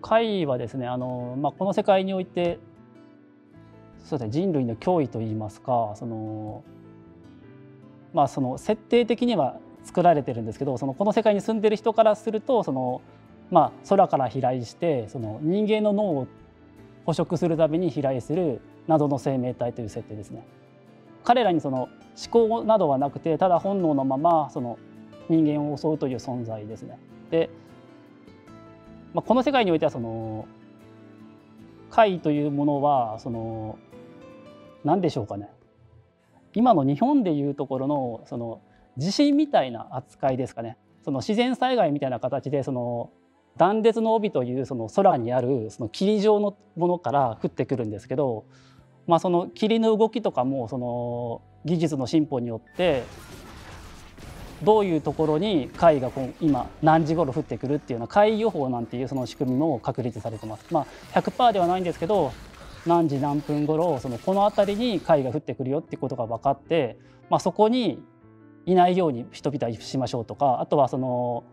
怪はですねあの、まあ、この世界においてそうですね人類の脅威といいますかそのまあその設定的には作られてるんですけどそのこの世界に住んでる人からするとその、まあ、空から飛来してその人間の脳を捕食するために飛来する謎の生命体という設定ですね。彼らにその思考などはなくてただ本能のままその人間を襲うという存在ですね。で、まあ、この世界においてはその怪というものはその何でしょうかね。今の日本でいうところのその地震みたいな扱いですかね。その自然災害みたいな形でその断裂の帯というその空にあるその霧状のものから降ってくるんですけど、まあ、その霧の動きとかもその技術の進歩によってどういうところに貝が今何時頃降ってくるっていうような貝予報なんていうその仕組みも確立されてます。まあ、100%ではないんですけど何時何分頃そのこの辺りに貝が降ってくるよっていうことが分かって、まあ、そこにいないように人々はしましょうとかあとはその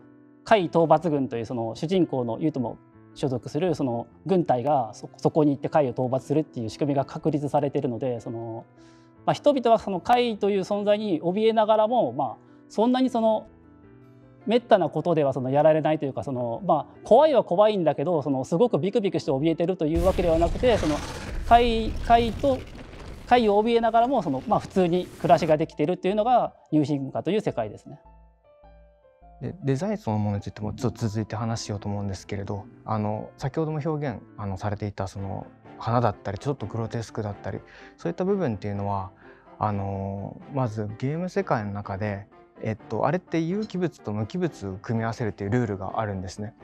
海討伐軍というその主人公のユートも所属するその軍隊がそこに行って海を討伐するっていう仕組みが確立されているのでその、まあ、人々はその海という存在に怯えながらも、まあ、そんなにそのめったなことではそのやられないというかその、まあ、怖いは怖いんだけどそのすごくビクビクして怯えてるというわけではなくてその海海と海を怯えながらもその、まあ、普通に暮らしができてるっていうのがニューシング化という世界ですね。でデザインそのものについてもちょっと続いて話しようと思うんですけれどあの先ほども表現あのされていたその花だったりちょっとグロテスクだったりそういった部分っていうのはあのまずゲーム世界の中でえっと、あれって有機物と無機物を組み合わせるというルールがあるんですね。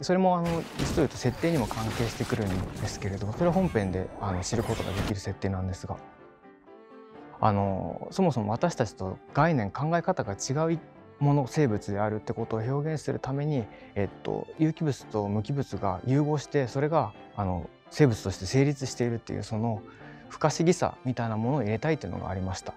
それもあの実を言うと設定にも関係してくるんですけれどそれは本編であの知ることができる設定なんですがあのそもそも私たちと概念考え方が違うもの生物であるってことを表現するために、えっと、有機物と無機物が融合してそれがあの生物として成立しているっていうその不可思議さみたいなものを入れたいというのがありました。